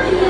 Thank you.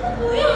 不要。